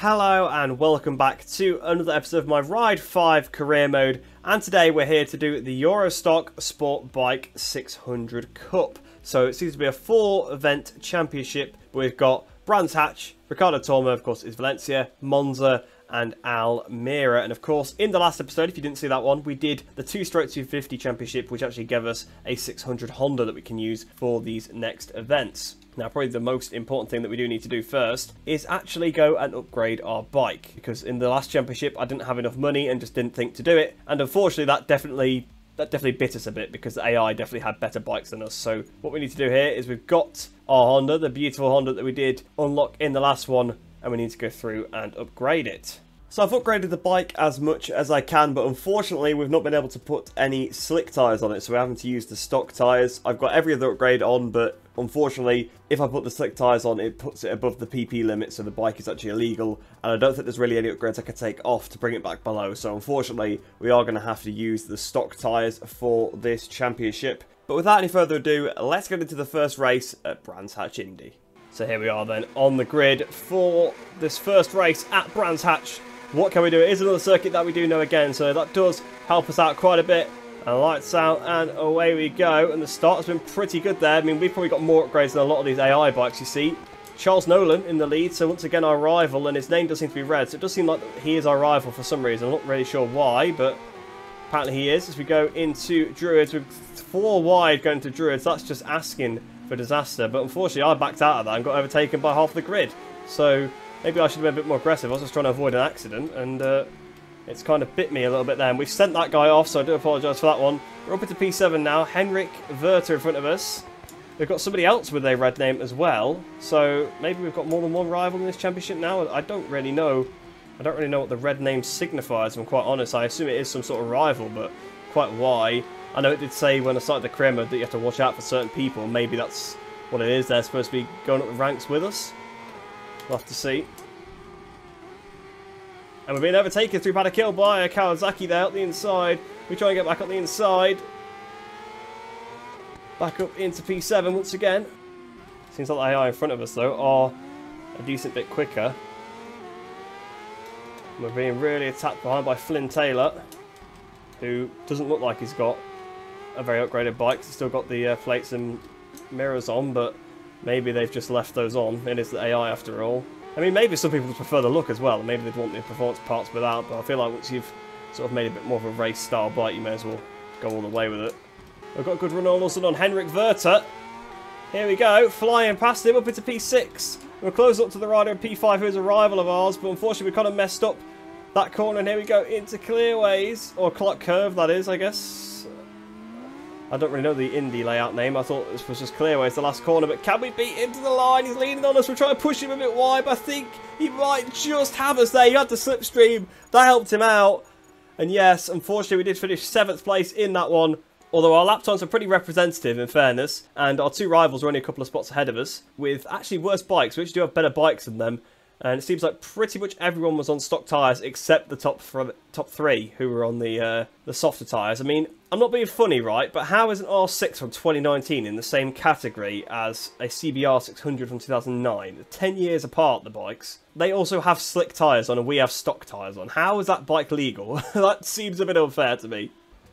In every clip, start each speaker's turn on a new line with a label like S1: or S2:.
S1: Hello and welcome back to another episode of my Ride 5 career mode and today we're here to do the Eurostock Sport Bike 600 Cup. So it seems to be a four event championship. We've got Brands Hatch, Ricardo Tormo of course is Valencia, Monza and Almeria. And of course, in the last episode, if you didn't see that one, we did the 2 Stroke 250 Championship, which actually gave us a 600 Honda that we can use for these next events. Now, probably the most important thing that we do need to do first is actually go and upgrade our bike. Because in the last championship, I didn't have enough money and just didn't think to do it. And unfortunately, that definitely that definitely bit us a bit because the AI definitely had better bikes than us. So what we need to do here is we've got our Honda, the beautiful Honda that we did unlock in the last one, and we need to go through and upgrade it. So I've upgraded the bike as much as I can, but unfortunately we've not been able to put any slick tyres on it, so we're having to use the stock tyres. I've got every other upgrade on, but unfortunately, if I put the slick tyres on, it puts it above the PP limit, so the bike is actually illegal, and I don't think there's really any upgrades I can take off to bring it back below, so unfortunately, we are going to have to use the stock tyres for this championship. But without any further ado, let's get into the first race at Brands Hatch Indy. So here we are then on the grid for this first race at Brands Hatch what can we do? It is another circuit that we do know again, so that does help us out quite a bit. And lights out, and away we go. And the start has been pretty good there. I mean, we've probably got more upgrades than a lot of these AI bikes, you see. Charles Nolan in the lead, so once again our rival, and his name does seem to be red, so it does seem like he is our rival for some reason. I'm not really sure why, but apparently he is. As we go into Druids, with four wide going to Druids, that's just asking for disaster. But unfortunately, I backed out of that and got overtaken by half the grid. So Maybe I should have been a bit more aggressive. I was just trying to avoid an accident, and uh, it's kind of bit me a little bit there. We've sent that guy off, so I do apologise for that one. We're up into P7 now. Henrik Werter in front of us. We've got somebody else with a red name as well, so maybe we've got more than one rival in this championship now. I don't really know. I don't really know what the red name signifies, if I'm quite honest. I assume it is some sort of rival, but quite why. I know it did say when I started the career that you have to watch out for certain people. Maybe that's what it is. They're supposed to be going up the ranks with us. We'll have to see. And we're being overtaken through a kill by Kawasaki there at the inside. We try and get back on the inside. Back up into P7 once again. Seems like the AI in front of us though are a decent bit quicker. We're being really attacked behind by Flynn Taylor, who doesn't look like he's got a very upgraded bike. He's still got the uh, and mirrors on, but Maybe they've just left those on. It is the AI after all. I mean, maybe some people prefer the look as well. Maybe they'd want the performance parts without, but I feel like once you've sort of made a bit more of a race-style bike, you may as well go all the way with it. We've got a good run also on Henrik Werter. Here we go, flying past him up into P6. We're close up to the rider in P5, who is a rival of ours, but unfortunately we kind of messed up that corner, and here we go into clearways, or Clark Curve, that is, I guess. I don't really know the Indy layout name. I thought this was just Clearway. It's the last corner, but can we beat him to the line? He's leaning on us. We're trying to push him a bit wide, but I think he might just have us there. He had the slipstream. That helped him out. And yes, unfortunately, we did finish 7th place in that one. Although our lap times are pretty representative, in fairness, and our two rivals are only a couple of spots ahead of us, with actually worse bikes. We actually do have better bikes than them, and it seems like pretty much everyone was on stock tyres except the top top three who were on the uh, the softer tyres. I mean, I'm not being funny, right? But how is an R6 from 2019 in the same category as a CBR 600 from 2009? Ten years apart, the bikes. They also have slick tyres on, and we have stock tyres on. How is that bike legal? that seems a bit unfair to me.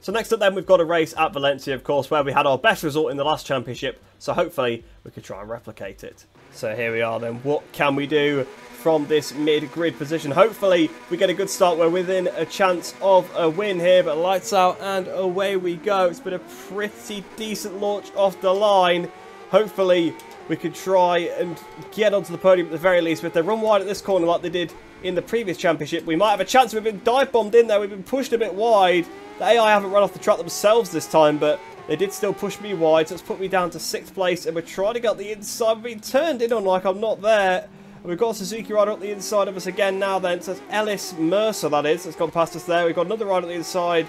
S1: So next up then we've got a race at Valencia of course where we had our best result in the last championship so hopefully we could try and replicate it. So here we are then, what can we do? From this mid-grid position. Hopefully, we get a good start. We're within a chance of a win here, but lights out and away we go. It's been a pretty decent launch off the line. Hopefully, we could try and get onto the podium at the very least. But if they run wide at this corner like they did in the previous championship, we might have a chance. We've been dive bombed in there. We've been pushed a bit wide. The AI haven't run off the track themselves this time, but they did still push me wide. So it's put me down to sixth place, and we're trying to get the inside. We've been turned in on like I'm not there. We've got Suzuki rider up the inside of us again now then. So Ellis Mercer, that is. That's gone past us there. We've got another rider at the inside.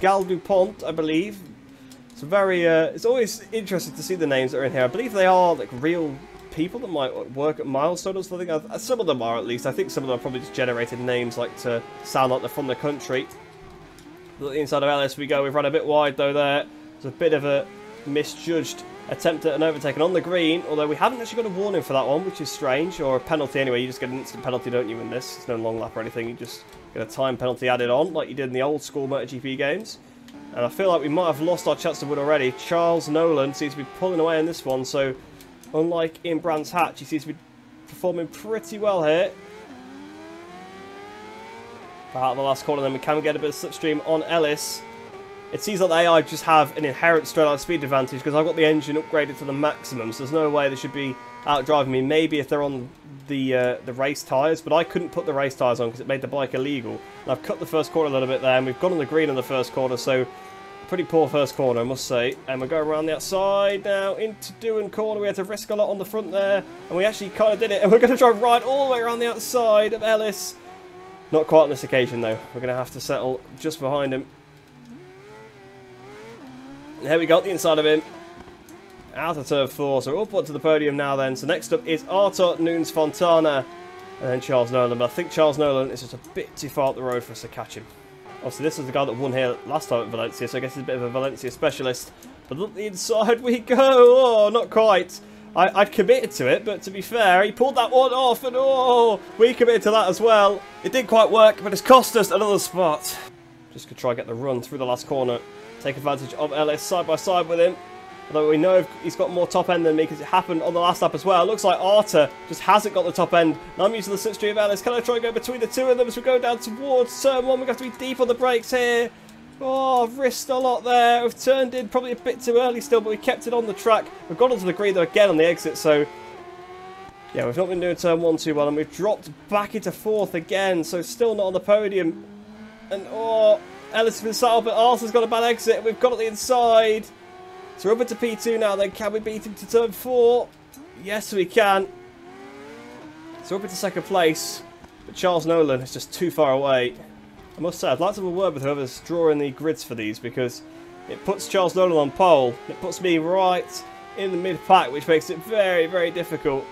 S1: Gal Dupont, I believe. It's very, uh, it's always interesting to see the names that are in here. I believe they are like real people that might work at Milestone or something. Uh, some of them are at least. I think some of them are probably just generated names like to sound like they're from the country. The inside of Ellis we go. We've run a bit wide though there. It's a bit of a misjudged attempt at an overtaking on the green, although we haven't actually got a warning for that one, which is strange, or a penalty anyway. You just get an instant penalty, don't you, in this? It's no long lap or anything. You just get a time penalty added on, like you did in the old school MotoGP games. And I feel like we might have lost our chance to win already. Charles Nolan seems to be pulling away in this one, so unlike in Brands Hatch, he seems to be performing pretty well here. Out of the last corner, then we can get a bit of slipstream on Ellis. It seems like the AI just have an inherent straight line speed advantage because I've got the engine upgraded to the maximum, so there's no way they should be out driving me. Maybe if they're on the uh, the race tyres, but I couldn't put the race tyres on because it made the bike illegal. And I've cut the first corner a little bit there, and we've gone on the green in the first corner, so pretty poor first corner, I must say. And we're going around the outside now into Doohan corner. We had to risk a lot on the front there, and we actually kind of did it. And we're going to drive right all the way around the outside of Ellis. Not quite on this occasion, though. We're going to have to settle just behind him. There we got the inside of him. Out of turn four, so up onto the podium now then. So next up is Artur Nunes Fontana and then Charles Nolan. But I think Charles Nolan is just a bit too far up the road for us to catch him. Obviously, this is the guy that won here last time at Valencia, so I guess he's a bit of a Valencia specialist. But up the inside we go. Oh, not quite. I, would committed to it, but to be fair, he pulled that one off, and oh, we committed to that as well. It didn't quite work, but it's cost us another spot. Just could try and get the run through the last corner take advantage of Ellis side by side with him. Although we know he's got more top end than me because it happened on the last lap as well. It looks like Artur just hasn't got the top end. Now I'm using the slipstream of Ellis. Can I try and go between the two of them as we go down towards turn one? We have got to be deep on the brakes here. Oh, I've risked a lot there. We've turned in probably a bit too early still, but we kept it on the track. We've got onto the green though again on the exit, so yeah, we've not been doing turn one too well, and we've dropped back into fourth again, so still not on the podium. And oh, Ellis has been but Arthur's got a bad exit. We've got it the inside. So we're up to P2 now then. Can we beat him to turn 4? Yes, we can. So we're up into second place. But Charles Nolan is just too far away. I must say, I'd like to have a word with whoever's drawing the grids for these because it puts Charles Nolan on pole. It puts me right in the mid-pack, which makes it very, very difficult.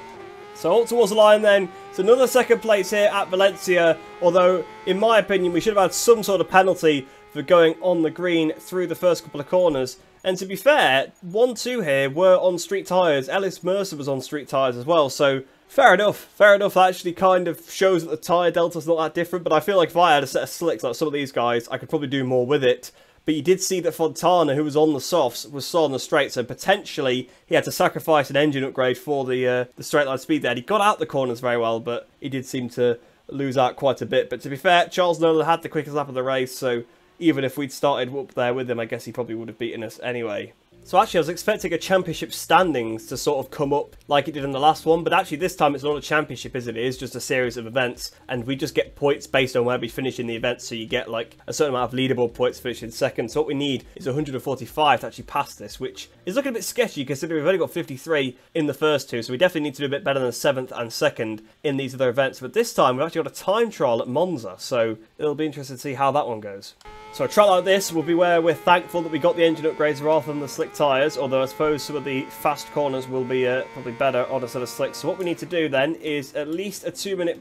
S1: So up towards the line then. It's another second place here at Valencia. Although, in my opinion, we should have had some sort of penalty for going on the green through the first couple of corners. And to be fair, 1-2 here were on street tyres. Ellis Mercer was on street tyres as well. So fair enough. Fair enough. That actually kind of shows that the tyre delta's not that different. But I feel like if I had a set of slicks like some of these guys, I could probably do more with it. But you did see that Fontana, who was on the softs, was still on the straight, so potentially he had to sacrifice an engine upgrade for the uh, the straight line speed there. He got out the corners very well, but he did seem to lose out quite a bit. But to be fair, Charles Nolan had the quickest lap of the race, so even if we'd started up there with him, I guess he probably would have beaten us anyway. So actually I was expecting a championship standings to sort of come up like it did in the last one, but actually this time it's not a championship is it? It is just a series of events and we just get points based on where we finish in the event so you get like a certain amount of leaderboard points finishing second. So what we need is 145 to actually pass this, which is looking a bit sketchy considering we've only got 53 in the first two, so we definitely need to do a bit better than 7th and 2nd in these other events. But this time we've actually got a time trial at Monza, so it'll be interesting to see how that one goes. So a track like this will be where we're thankful that we got the engine upgrades rather than the slick tyres, although I suppose some of the fast corners will be uh, probably better on a set of slicks. So what we need to do then is at least a 2 minute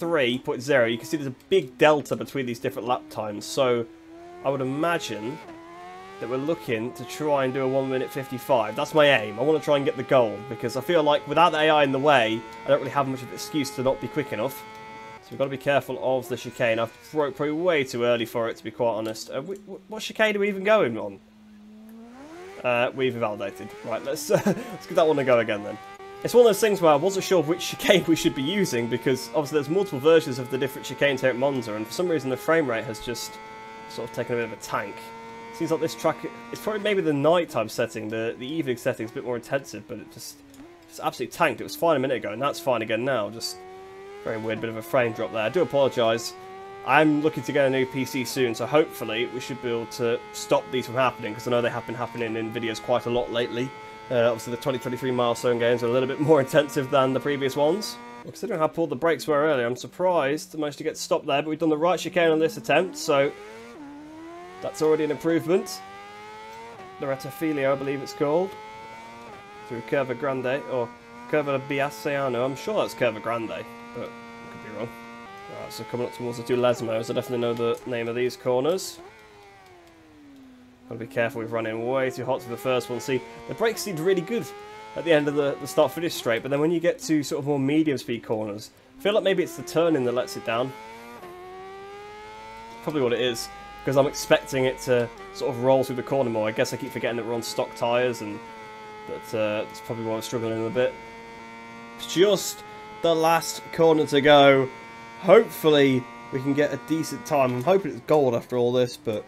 S1: 3.0. You can see there's a big delta between these different lap times, so I would imagine that we're looking to try and do a 1 minute 55. That's my aim. I want to try and get the goal, because I feel like without the AI in the way, I don't really have much of an excuse to not be quick enough we've got to be careful of the chicane. I've broke probably way too early for it, to be quite honest. Uh, we, what chicane are we even going on? Uh, we've invalidated. Right, let's, uh, let's give that one a go again then. It's one of those things where I wasn't sure which chicane we should be using because obviously there's multiple versions of the different chicanes here at Monza and for some reason the frame rate has just sort of taken a bit of a tank. Seems like this track, it's probably maybe the nighttime setting, the, the evening setting is a bit more intensive but it just, just absolutely tanked. It was fine a minute ago and that's fine again now. Just very weird bit of a frame drop there. I do apologise. I'm looking to get a new PC soon, so hopefully we should be able to stop these from happening, because I know they have been happening in videos quite a lot lately. Uh, obviously the 2023 milestone games are a little bit more intensive than the previous ones. Well, considering how poor the brakes were earlier, I'm surprised I managed to get stopped there, but we've done the right chicane on this attempt, so that's already an improvement. Loretta Filio, I believe it's called, through Curva Grande, or Curva Biassono, I'm sure that's Curva Grande but I could be wrong. Right, so coming up towards the two Lesmos, I definitely know the name of these corners. Gotta be careful, we've run in way too hot for the first one. See, the brakes seemed really good at the end of the, the start-finish straight, but then when you get to sort of more medium-speed corners, I feel like maybe it's the turning that lets it down. Probably what it is, because I'm expecting it to sort of roll through the corner more. I guess I keep forgetting that we're on stock tyres, and that uh, that's probably why I'm struggling a bit. It's just the last corner to go. Hopefully we can get a decent time. I'm hoping it's gold after all this, but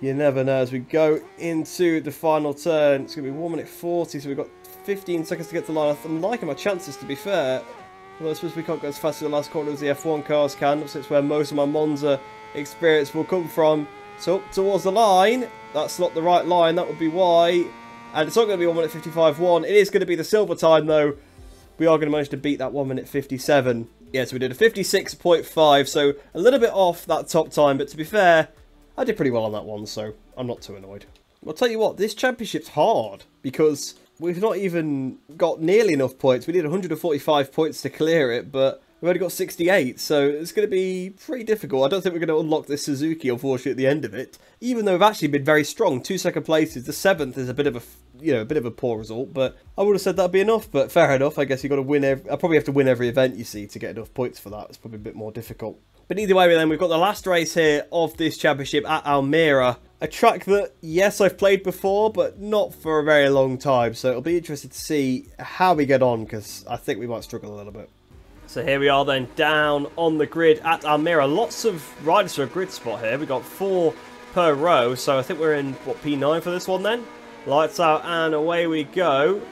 S1: you never know. As we go into the final turn, it's going to be 1 minute 40, so we've got 15 seconds to get to the line. I'm liking my chances, to be fair. Although I suppose we can't go as fast as the last corner as the F1 cars can, so it's where most of my Monza experience will come from. So up towards the line, that's not the right line, that would be why. And it's not going to be 1 minute 55.1. It is going to be the silver time, though. We are going to manage to beat that 1 minute 57. Yeah, so we did a 56.5, so a little bit off that top time, but to be fair, I did pretty well on that one, so I'm not too annoyed. I'll tell you what, this championship's hard, because we've not even got nearly enough points. We need 145 points to clear it, but we've only got 68, so it's going to be pretty difficult. I don't think we're going to unlock this Suzuki, unfortunately, at the end of it, even though we've actually been very strong. Two second places. The seventh is a bit of a you know, a bit of a poor result, but I would have said that'd be enough. But fair enough. I guess you've got to win. Every, I probably have to win every event you see to get enough points for that. It's probably a bit more difficult. But either way, then we've got the last race here of this championship at Almeria, a track that yes I've played before, but not for a very long time. So it'll be interesting to see how we get on because I think we might struggle a little bit. So here we are then down on the grid at Almeria. Lots of riders for a grid spot here. We've got four per row, so I think we're in what P9 for this one then. Lights out and away we go.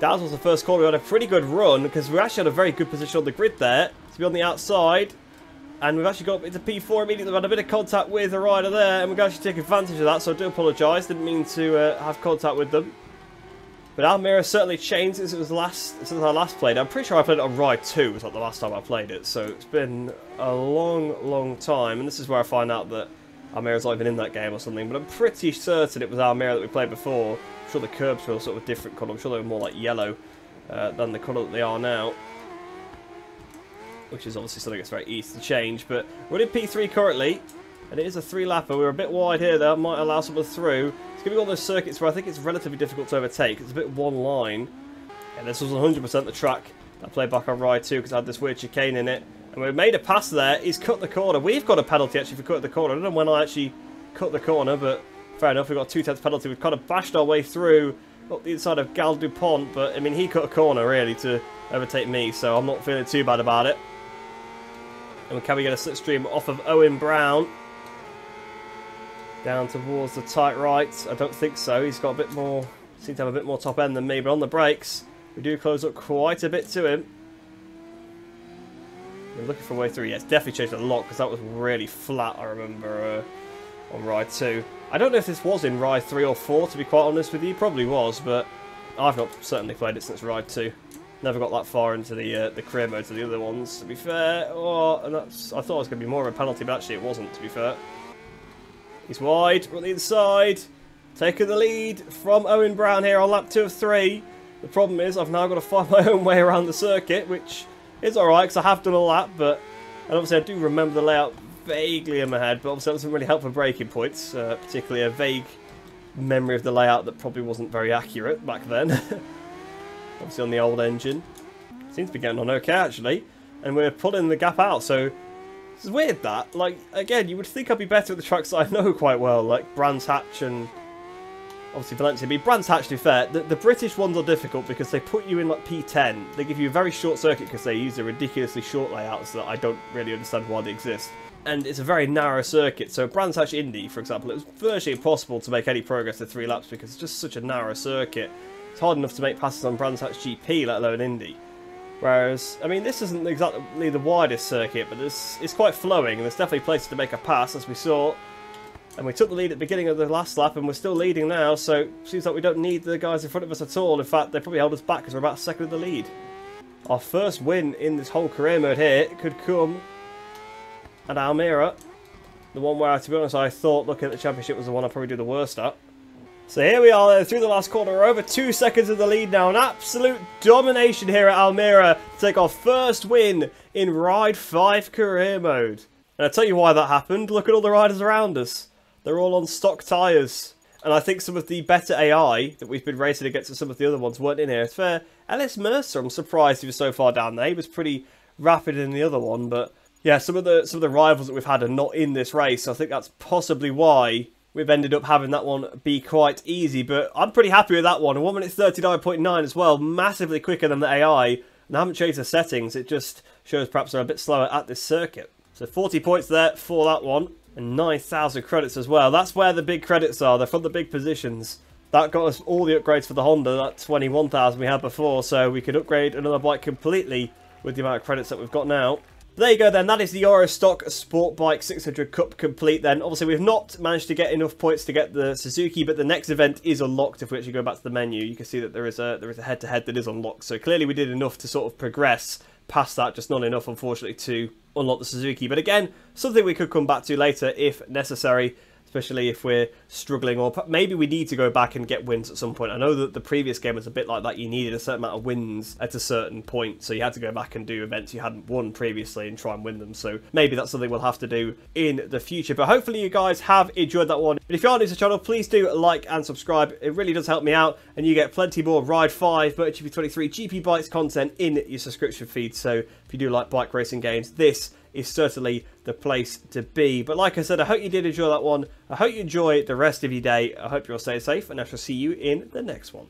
S1: That was the first corner. We had a pretty good run because we actually had a very good position on the grid there to be on the outside. And we've actually got into P4 immediately. We've had a bit of contact with the rider there and going to take advantage of that. So I do apologise. Didn't mean to uh, have contact with them. But Almeria certainly changed since it was last since I last played. I'm pretty sure I played it on Ride 2 was like the last time I played it. So it's been a long, long time. And this is where I find out that Almeria's not even in that game or something, but I'm pretty certain it was Almeria that we played before. I'm sure the curbs were sort of a different colour. I'm sure they were more like yellow uh, than the colour that they are now. Which is obviously something that's very easy to change. But we're in P3 currently, and it is a three-lapper. We're a bit wide here, that might allow someone through. It's going to be one of those circuits where I think it's relatively difficult to overtake. It's a bit one line. And this was 100% the track I played back on Ride 2 because I had this weird chicane in it. And we made a pass there. He's cut the corner. We've got a penalty actually for cutting the corner. I don't know when I actually cut the corner, but fair enough. We've got a two-tenths penalty. We've kind of bashed our way through up the inside of Gal Dupont, but I mean, he cut a corner really to overtake me, so I'm not feeling too bad about it. And can we get a slipstream off of Owen Brown? Down towards the tight right. I don't think so. He's got a bit more, seems to have a bit more top end than me, but on the brakes, we do close up quite a bit to him. We're looking for a way through. Yeah, it's definitely changed a lot because that was really flat, I remember, uh, on Ride 2. I don't know if this was in Ride 3 or 4, to be quite honest with you. Probably was, but I've not certainly played it since Ride 2. Never got that far into the uh, the career mode to the other ones, to be fair. Oh, I thought it was going to be more of a penalty, but actually it wasn't, to be fair. He's wide, on the inside. Taking the lead from Owen Brown here on lap 2 of 3. The problem is I've now got to find my own way around the circuit, which is alright, because I have done a lap, but... And obviously I do remember the layout vaguely in my head, but obviously that doesn't really help for braking points. Uh, particularly a vague memory of the layout that probably wasn't very accurate back then. obviously on the old engine. Seems to be getting on okay, actually. And we're pulling the gap out, so... It's weird that. Like, again, you would think I'd be better at the tracks that I know quite well, like Brands Hatch and obviously Valencia. But Brands Hatch, to be fair, the, the, British ones are difficult because they put you in like P10. They give you a very short circuit because they use a ridiculously short layouts that I don't really understand why they exist. And it's a very narrow circuit, so Brands Hatch Indy, for example, it was virtually impossible to make any progress in three laps because it's just such a narrow circuit. It's hard enough to make passes on Brands Hatch GP, let alone Indy. Whereas, I mean, this isn't exactly the widest circuit, but it's, it's quite flowing, and there's definitely places to make a pass, as we saw and we took the lead at the beginning of the last lap, and we're still leading now, so seems like we don't need the guys in front of us at all. In fact, they probably held us back because we're about second of the lead. Our first win in this whole career mode here could come at Almeria. The one where, to be honest, I thought looking at the championship was the one I'd probably do the worst at. So here we are through the last corner. We're over two seconds of the lead now. An absolute domination here at Almeria to take our first win in Ride 5 career mode. And I'll tell you why that happened. Look at all the riders around us. They're all on stock tyres. And I think some of the better AI that we've been racing against some of the other ones weren't in here. It's fair. Ellis Mercer, I'm surprised he was so far down there. He was pretty rapid in the other one, but yeah, some of the some of the rivals that we've had are not in this race. So I think that's possibly why we've ended up having that one be quite easy. But I'm pretty happy with that one. 1 minute 39.9 as well, massively quicker than the AI. And I haven't changed the settings. It just shows perhaps they're a bit slower at this circuit. So 40 points there for that one. And 9,000 credits as well. That's where the big credits are. They're from the big positions. That got us all the upgrades for the Honda, that 21,000 we had before. So we could upgrade another bike completely with the amount of credits that we've got now. There you go then, that is the Eurostock Sport Bike 600 Cup complete then. Obviously we've not managed to get enough points to get the Suzuki, but the next event is unlocked if we actually go back to the menu. You can see that there is a there is a head-to-head -head that is unlocked, so clearly we did enough to sort of progress past that, just not enough unfortunately to unlock the Suzuki. But again, something we could come back to later if necessary especially if we're struggling or maybe we need to go back and get wins at some point. I know that the previous game was a bit like that. You needed a certain amount of wins at a certain point, so you had to go back and do events you hadn't won previously and try and win them. So maybe that's something we'll have to do in the future. But hopefully you guys have enjoyed that one. But if you are new to the channel, please do like and subscribe. It really does help me out, and you get plenty more Ride 5, MotoGP 23 GP Bikes content in your subscription feed. So if you do like bike racing games, this is certainly the place to be. But like I said, I hope you did enjoy that one. I hope you enjoy the rest of your day. I hope you're staying safe, and I shall see you in the next one.